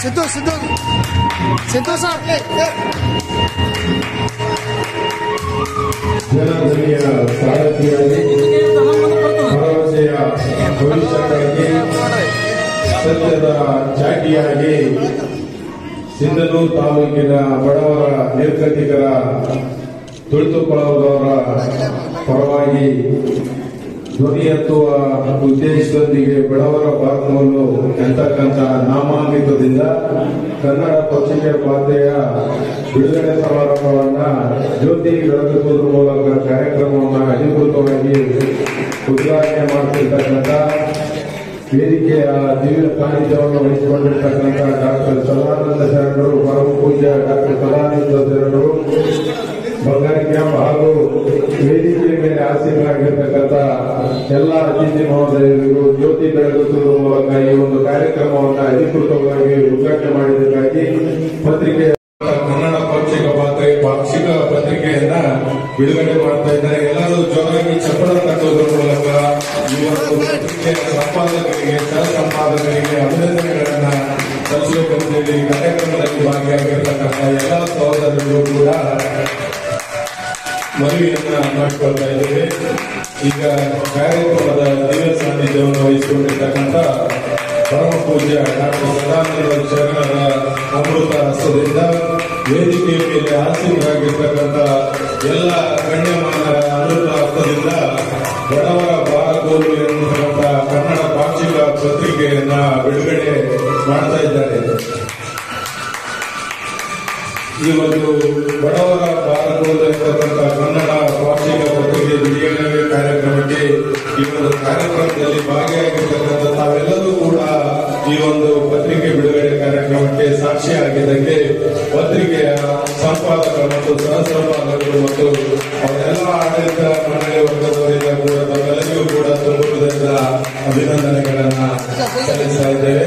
ಸಂತೋಷ ಜನಧ್ವನಿಯ ಸಾರಥಿಯಾಗಿ ಭರವಸೆಯ ಭವಿಷ್ಯಕ್ಕಾಗಿ ಸತ್ಯದ ಚಾಟಿಯಾಗಿ ಸಿಂಧನೂರು ತಾಲೂಕಿನ ಬಡವರ ನಿರ್ಗತಿಕರ ತುಳಿತುಕೊಳ್ಳುವವರ ಪರವಾಗಿ ಧ್ವನಿ ಎತ್ತುವ ಉದ್ದೇಶದೊಂದಿಗೆ ಬಡವರ ಭಾರತವನ್ನು ಕನ್ನಡ ಪತ್ರಿಕೆ ಪಾತ್ರೆಯ ಬಿಡುಗಡೆ ಸಮಾರಂಭವನ್ನ ಜ್ಯೋತಿ ಬೆಳಗಿಸುವುದರ ಮೂಲಕ ಕಾರ್ಯಕ್ರಮವನ್ನು ಅಧಿಕೃತವಾಗಿ ಉದ್ಘಾಟನೆ ಮಾಡುತ್ತಿರ್ತಕ್ಕಂಥ ವೇದಿಕೆಯ ದಿವ್ಯ ಸಾನ್ನಿಧ್ಯವನ್ನು ವಹಿಸಿಕೊಂಡಿರ್ತಕ್ಕಂಥ ಡಾಕ್ಟರ್ ಸದಾನಂದ ಶರಣರು ಪರಮ ಪೂಜ್ಯ ಡಾಕ್ಟರ್ ಸದಾನಂದ ಶರಣರು ಬಂಗಾರಿ ಕ್ಯಾಂಪ್ ಹಾಗೂ ವೇದಿಕೆಯ ಮೇಲೆ ಆಸೀನರಾಗಿರ್ತಕ್ಕಂಥ ಎಲ್ಲ ಅತಿಥಿ ಮಹೋದಯರು ಜ್ಯೋತಿ ಬೆಳಗುತ್ತಿರುವ ಮೂಲಕ ಈ ಒಂದು ಕಾರ್ಯಕ್ರಮವನ್ನು ಅಧಿಕೃತವಾಗಿ ಉದ್ಘಾಟನೆ ಮಾಡಿದ್ದಕ್ಕಾಗಿ ಪತ್ರಿಕೆ ಕನ್ನಡ ಪಕ್ಷಿಕ ಪಾತ್ರೆ ಪಾಕ್ಷಿಕ ಪತ್ರಿಕೆಯನ್ನ ಬಿಡುಗಡೆ ಮಾಡ್ತಾ ಇದ್ದಾರೆ. ಎಲ್ಲರೂ ಜೋರಾಗಿ ಚಪ್ಪಳ ಕಟ್ಟುವುದರ ಮೂಲಕ ಈ ಒಂದು ಪತ್ರಿಕೆಯ ಸಂಪಾದಕರಿಗೆ ಸಹ ಸಂಪಾದಕರಿಗೆ ಅಭಿನಂದನೆಗಳನ್ನ ಸಲ್ಲಿಸಬೇಕಂತೇಳಿ ಕಾರ್ಯಕ್ರಮದಲ್ಲಿ ಭಾಗಿಯಾಗಿರ್ತಕ್ಕಂಥ ಎಲ್ಲ ಸಹೋದರರು ಕೂಡ ಮನವಿಯನ್ನ ಮಾಡಿಕೊಳ್ತಾ ಇದ್ದೇವೆ. ಈಗ ಕಾರ್ಯಕ್ರಮದ ದಿವ್ಯ ಸಾನ್ನಿಧ್ಯವನ್ನು ವಹಿಸಿಕೊಂಡಿರ್ತಕ್ಕಂಥ ಪರಮ ಪೂಜ್ಯ ಡಾಕ್ಟರ್ ಸದಾನಂದ ಶರಣರ ಅಮೃತ ಹಸ್ತದಿಂದ ವೇದಿಕೆಯ ಮೇಲೆ ಆಸೀನರಾಗಿರ್ತಕ್ಕಂಥ ಎಲ್ಲ ಗಣ್ಯಮಾನರ ಅಮೃತ ಹಸ್ತದಿಂದ ಬಡವರ ಬಾಲಗೋಲು ಎನ್ನುವಂತಹ ಕನ್ನಡ ಪಾಕ್ಷಿಕ ಪತ್ರಿಕೆಯನ್ನ ಬಿಡುಗಡೆ ಮಾಡ್ತಾ ಇದ್ದಾರೆ. ಈ ಒಂದು ಬಡವರ ಬಾಲಗೋಲು ಇರ್ತಕ್ಕಂಥ ಕನ್ನಡ ಒಂದು ಪತ್ರಿಕೆ ಬಿಡುಗಡೆ ಕಾರ್ಯಕ್ರಮಕ್ಕೆ ಸಾಕ್ಷಿಯಾಗಿದ್ದಕ್ಕೆ ಪತ್ರಿಕೆಯ ಸಂಪಾದಕರು ಮತ್ತು ಸಹ ಸಂಪಾದಕರು ಮತ್ತು ಅವರೆಲ್ಲ ಆಡಳಿತ ಮಂಡಳಿ ವರ್ಗದವರಿಂದ ಕೂಡ ತಮ್ಮೆಲ್ಲರಿಗೂ ಕೂಡ ತುಂಬುವುದರಿಂದ ಅಭಿನಂದನೆಗಳನ್ನ ಸಲ್ಲಿಸ್ತಾ ಇದ್ದೇವೆ.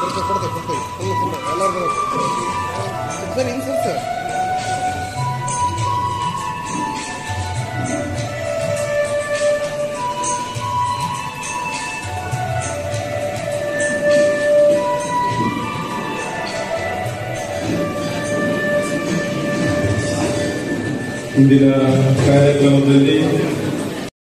ಕೊಡ್ತೇವೆ ಕೊಡ್ತೇವೆ. ಎಲ್ಲರಿಗೂ ಇಂದಿನ ಕಾರ್ಯಕ್ರಮದಲ್ಲಿ